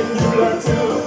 you like to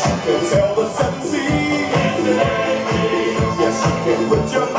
Yes, you can sail the seven seas. Yes, you can put your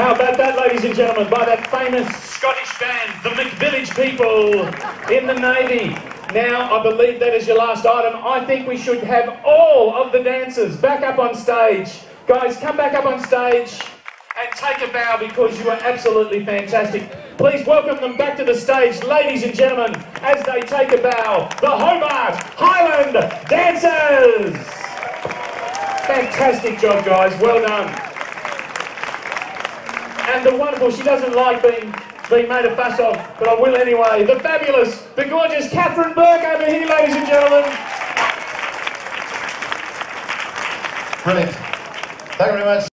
How about that, ladies and gentlemen, by that famous Scottish band, the McVillage People in the Navy. Now, I believe that is your last item. I think we should have all of the dancers back up on stage. Guys, come back up on stage and take a bow because you are absolutely fantastic. Please welcome them back to the stage, ladies and gentlemen, as they take a bow. The Hobart Highland Dancers! Fantastic job, guys. Well done and the wonderful, she doesn't like being, being made a fuss of, but I will anyway, the fabulous, the gorgeous Catherine Bourke over here, ladies and gentlemen. Brilliant. Thank you very much.